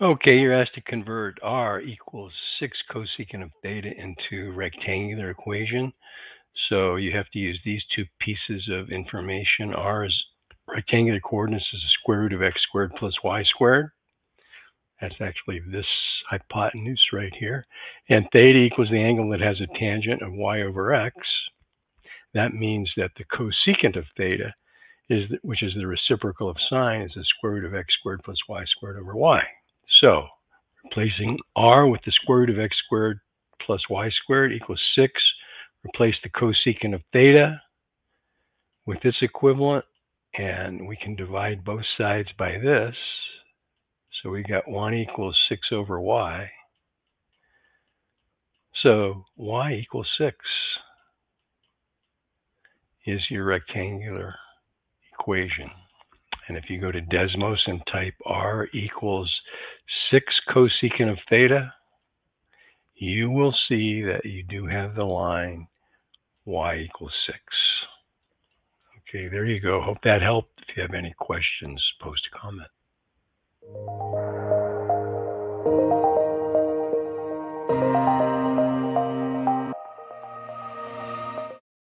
Okay, you're asked to convert r equals 6 cosecant of theta into rectangular equation. So you have to use these two pieces of information. r is rectangular coordinates is the square root of x squared plus y squared. That's actually this hypotenuse right here. And theta equals the angle that has a tangent of y over x. That means that the cosecant of theta is, which is the reciprocal of sine, is the square root of x squared plus y squared over y. So replacing r with the square root of x squared plus y squared equals 6. Replace the cosecant of theta with its equivalent, and we can divide both sides by this. So we got 1 equals 6 over y. So y equals 6 is your rectangular equation. And if you go to Desmos and type r equals 6 cosecant of theta, you will see that you do have the line y equals 6. Okay, there you go. Hope that helped. If you have any questions, post a comment.